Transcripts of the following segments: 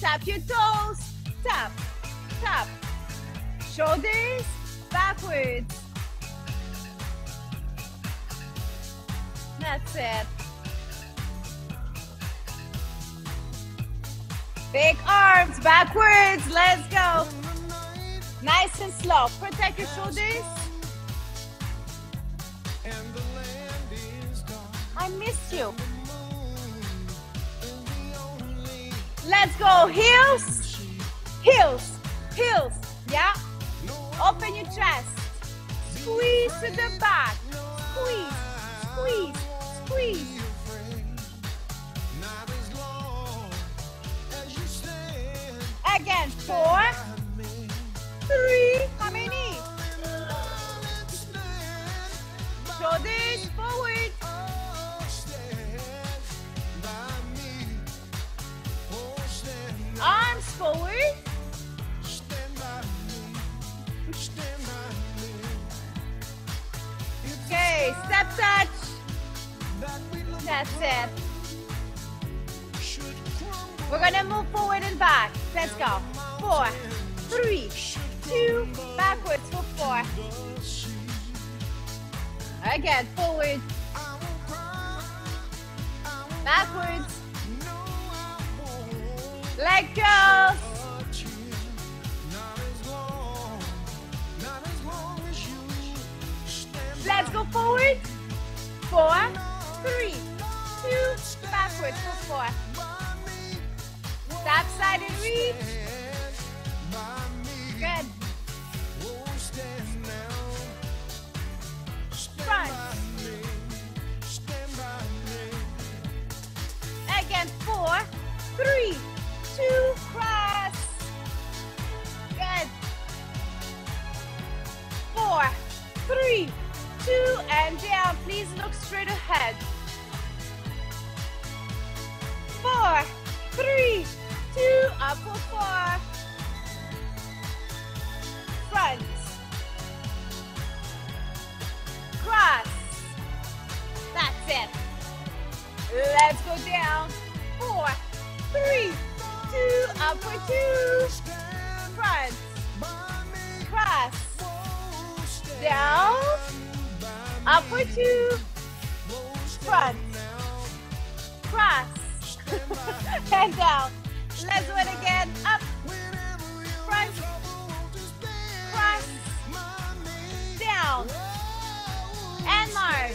tap your toes, tap, tap. Shoulders backwards. That's it. Big arms backwards. Let's go. Nice and slow. Protect your shoulders. I missed you. Let's go. Heels, heels, heels. Yeah. Open your chest. Squeeze to the back. Squeeze, squeeze, squeeze. Again, four, three, many? Okay, step touch. That's it. We're gonna move forward and back. Let's go. Four, three, two, backwards for four. Again, forward. Backwards. Let go. Let's go forward. Four, three, two, backwards for four. Tap side and reach. Cross. Down. Up for two. Front. Cross. and down. Let's do it again. Up. Front. Cross. Down. And march.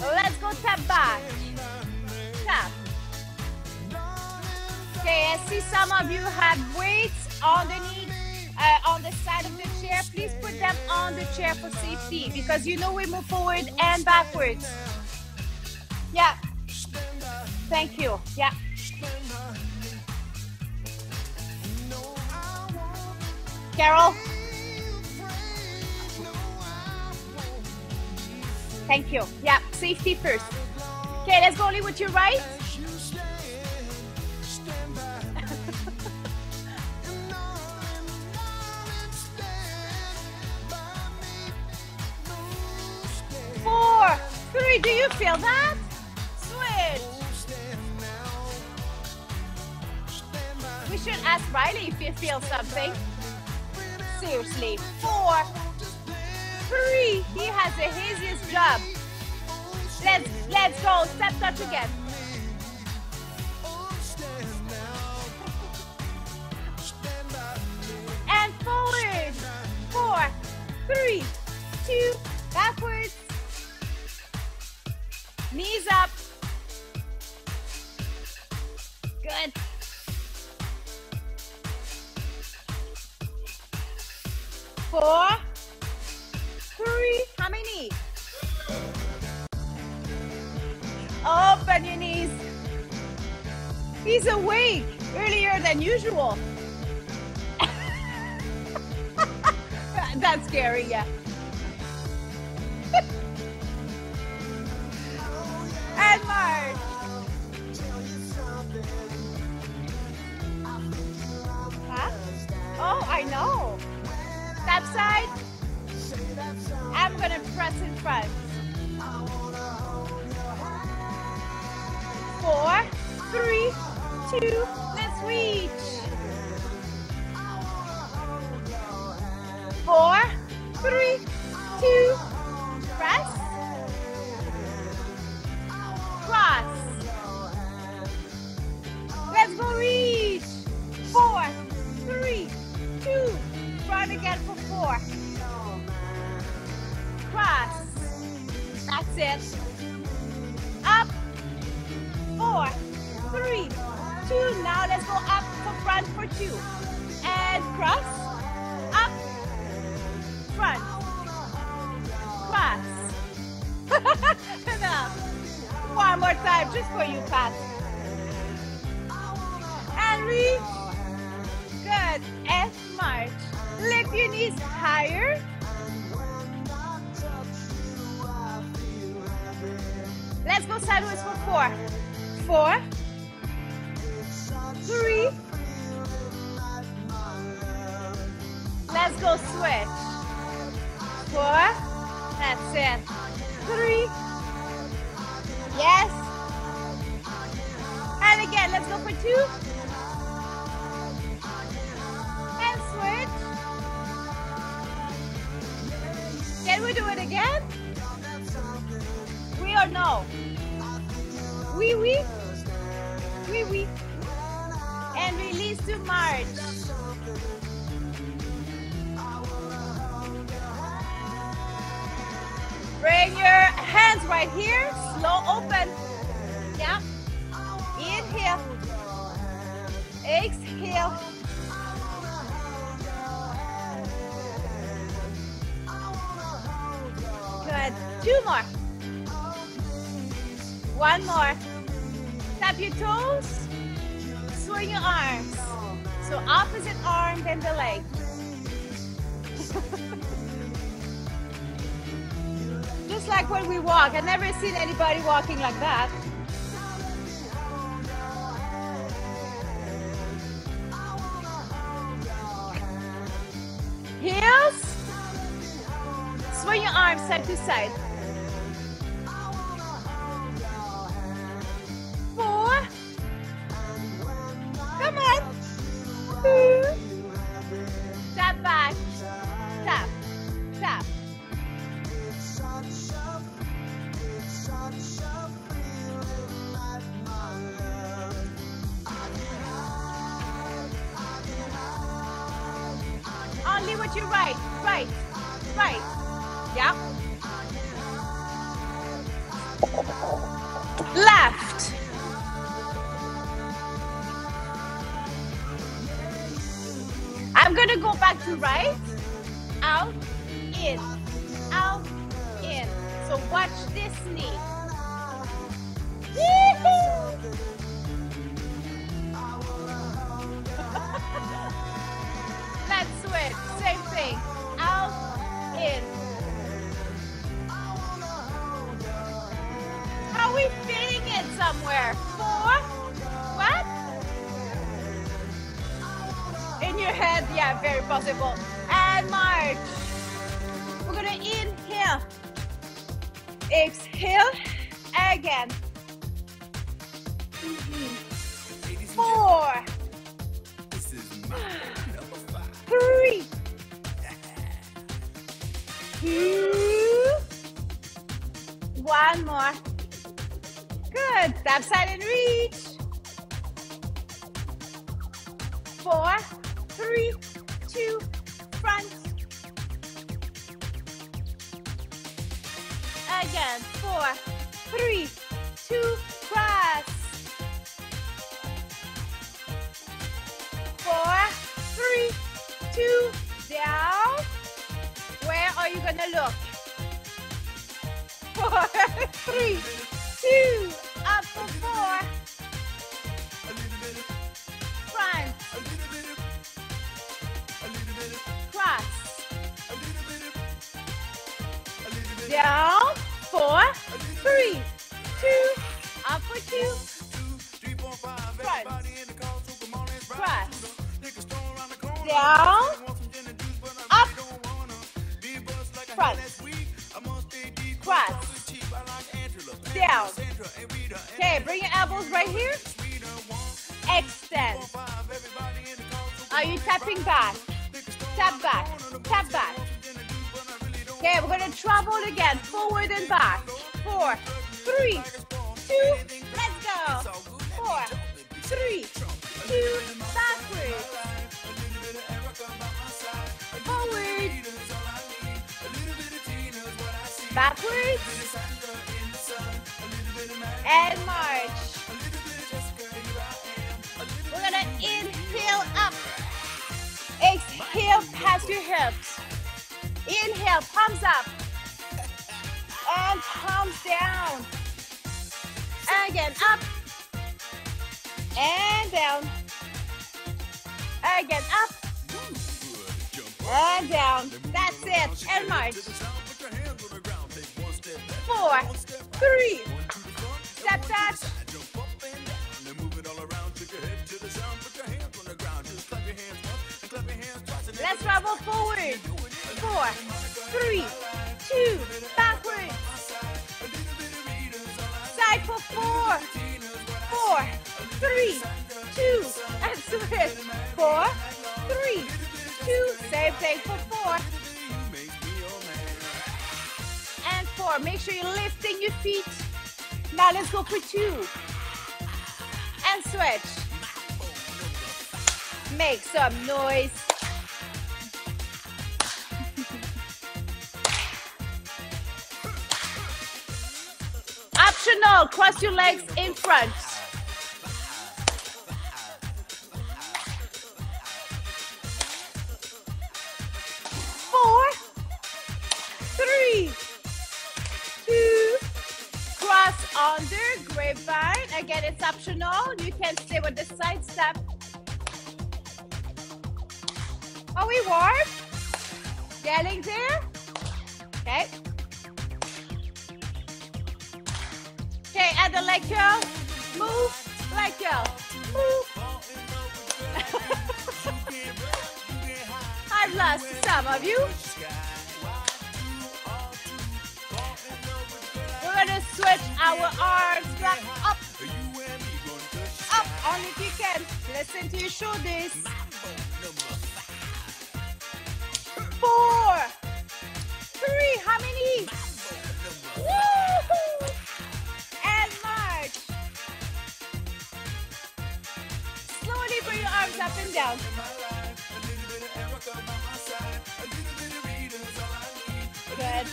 Let's go tap back. I see some of you have weights underneath, uh, on the side of the chair. Please put them on the chair for safety because you know we move forward and backwards. Yeah. Thank you. Yeah. Carol. Thank you. Yeah, safety first. Okay, let's go only with your right. Three, do you feel that? Switch. We should ask Riley if you feel something. Seriously. Four, three. He has the easiest job. Let's let's go. Step touch again. know. That side, I'm gonna press in front. Four, three, two, for two. And cross. Up. Front. Cross. Enough. One more time just for you, Pat. And reach. Good. And march. Lift your knees higher. Let's go sideways for four. Four. And let's go for two. And switch. Can we do it again? We or no? Oui, oui. Oui, oui. And release to march. Bring your hands right here. Slow open. Exhale. Good. Two more. One more. Tap your toes. Swing your arms. So opposite arm, then the leg. Just like when we walk. I've never seen anybody walking like that. Side to side. Four. Come on. Two. Tap back. Tap. Tap. Only with your right, right, right. Yeah. Left. I'm gonna go back to right, out, in, out, in. So watch this knee. Somewhere? Four. What? In your head, yeah, very possible. And march. We're gonna inhale. Exhale. Again. Mm-hmm. Four. Three. Two. One more. Good. Tap side and reach. Four, three, two, front. Again. Four, three, two, cross. Four, three, two, down. Where are you gonna look? Four, three, two, four. Front, cross. Down, four, three, two, up for two. Cross. Down, Okay, bring your elbows right here. Extend. Are you tapping back? Tap back, tap back. Okay, we're gonna travel again, forward and back. Four, three, two, let's go. Four, three, two, backwards. Forward. Backwards. And march. We're gonna inhale up. Exhale past your hips. Inhale, palms up. And palms down. Again, up. And down. Again, up. And down. That's it. And march. Four, three, Let's travel forward. Four, three, two, backwards. Side for four, four, three, two, and switch. Four, three, two, same thing for four. And four, make sure you're lifting your feet. Now let's go for two. And switch. Make some noise. Optional, cross your legs in front. Are we warm? Getting there? Okay. Okay, add the leg curl. Move, leg curl. Move. I've lost some of you. We're gonna switch our arms back up. Up, only if you can. Listen to your shoulders. Four, three, how many? And march. Slowly bring your arms up and down. Good.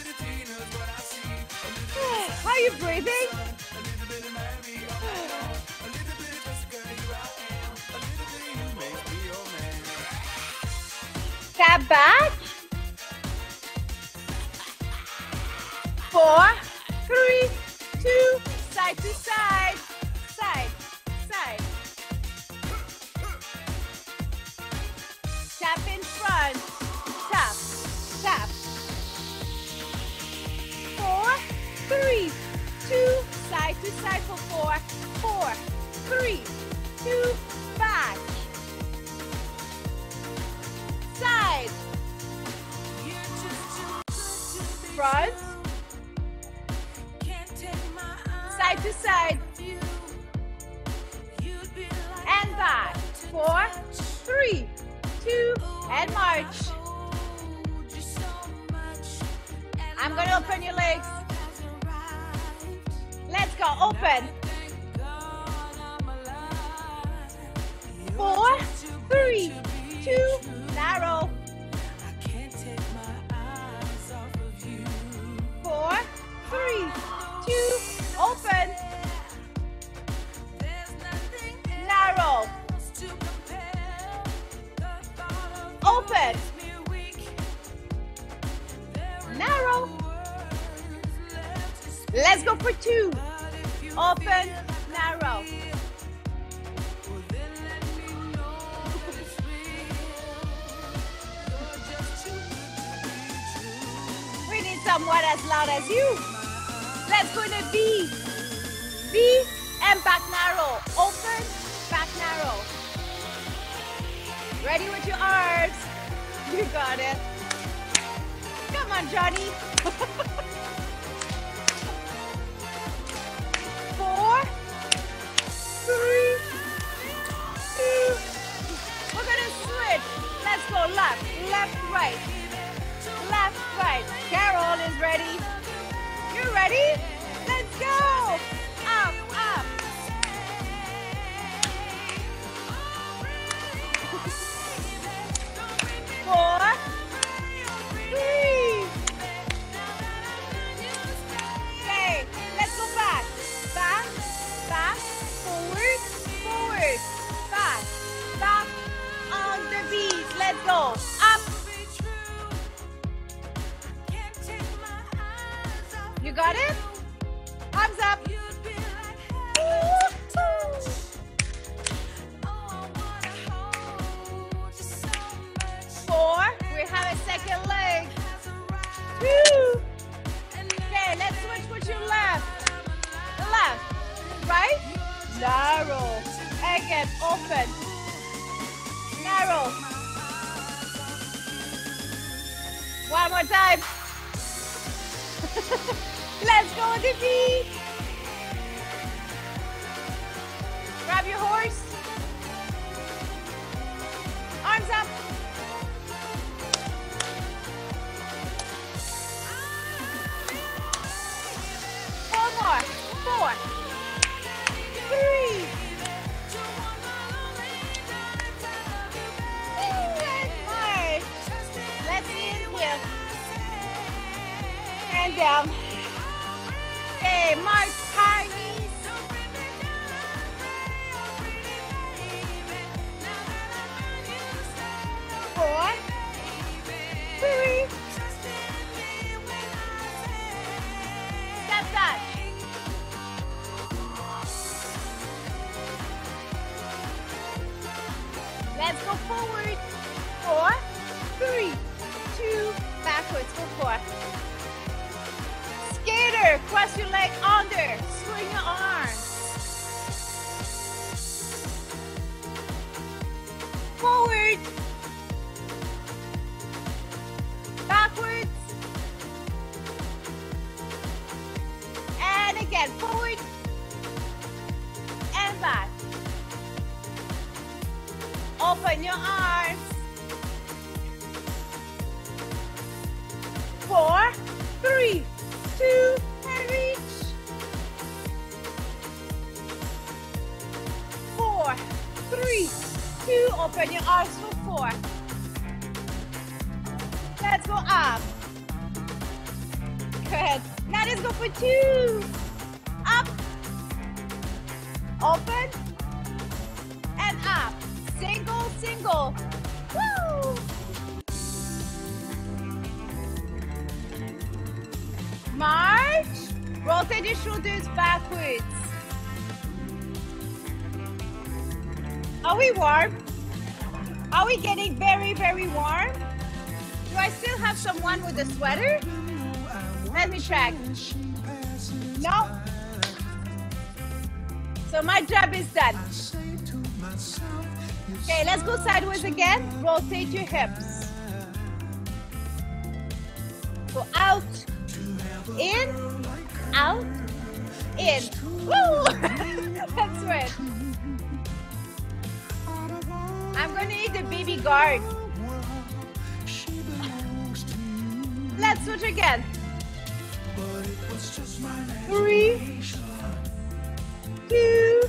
How are you breathing? Tap back. Four, three, two, side to side, side, side. Tap in front, tap, tap. Four, three, two, side to side for four, four, three, two, back. Side, front, Open. Narrow. Let's go for two. Open, narrow. We need someone as loud as you. Let's go to B. B and back narrow. Open, back narrow. Ready with your arms. You got it. Come on, Johnny. Narrow. Again, open. Narrow. One more time. Let's go, Dippy. Grab your horse. Arms up. Four more. Four. And down. Okay, march high knees. Four. Three. Step touch. Let's go forward. Four, three, two, backwards for four. Skater, cross your leg under, swing your arms. Forward. Backwards. And again, forward. And back. Open your arms. Four, three, two, two. Open your arms for four. Let's go up. Good. Now let's go for two. Up. Open. And up. Single, single. Woo! March. Rotate your shoulders backwards. Are we warm? Are we getting very, very warm? Do I still have someone with a sweater? Let me check. No? So my job is done. Okay, let's go sideways again. Rotate your hips. Go out, in, out, in. Woo! That's right. Need the baby guard. Let's switch again. Three, two,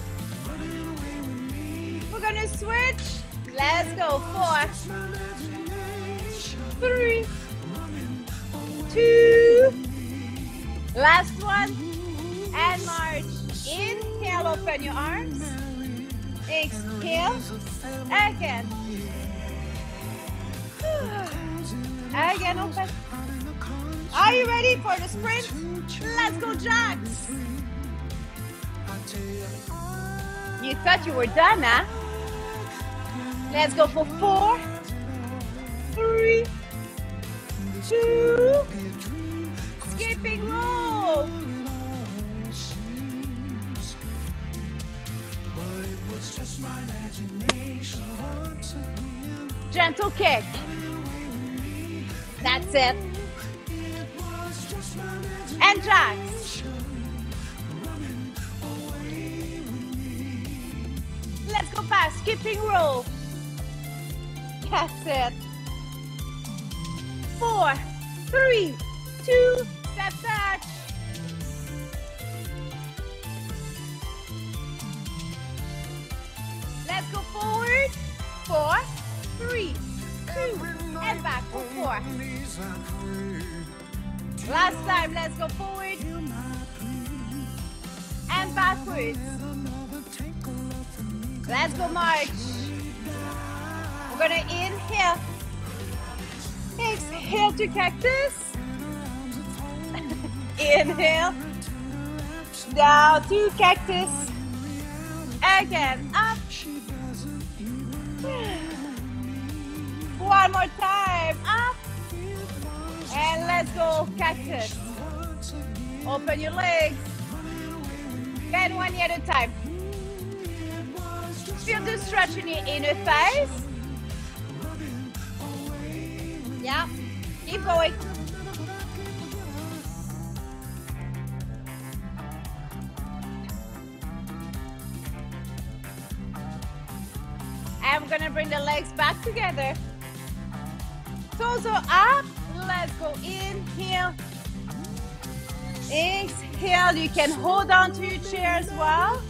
we're gonna switch. Let's go. Four, three, two, last one, and march. Inhale, open your arms. Exhale, again. Again, open. Are you ready for the sprint? Let's go, Jacks. You thought you were done, huh? Let's go for four, three, two, skipping rope. Gentle kick. That's it. And jacks. Let's go back. Skipping rope. That's it. Four, three, two, step back. Four, three, two, and back for four. Last time, let's go forward and backwards. Let's go march. We're gonna inhale. Exhale to cactus. inhale. Down to cactus. Again, up. One more time, up. And let's go cactus. Open your legs. Bend one knee at a time. Feel the stretch in your inner thighs. Yeah, keep going. We're gonna bring the legs back together. Toes are up. Let's go inhale. Exhale. You can hold on to your chair as well.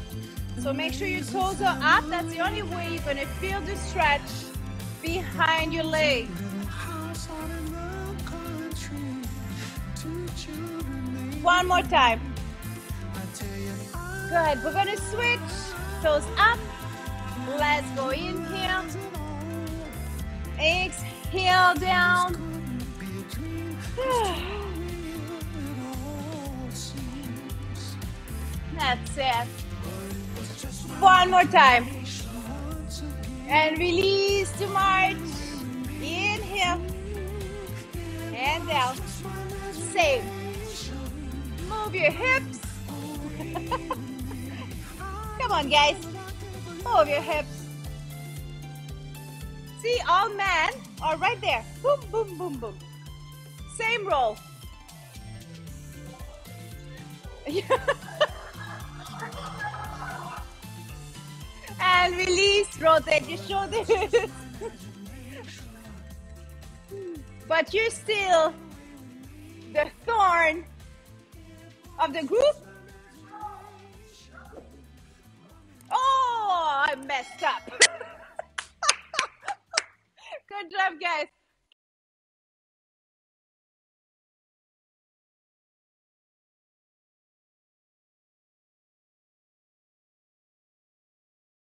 So make sure your toes are up. That's the only way you're gonna feel the stretch behind your leg. One more time. Good. We're gonna switch. Toes up. Let's go inhale. Exhale down. That's it. One more time. And release to march. Inhale. And out. Same. Move your hips. Come on, guys. Move your hips. See, all men are right there. Boom, boom, boom, boom. Same roll. and release, rotate your shoulders. but you're still the thorn of the group. Oh, I messed up. Job, guys.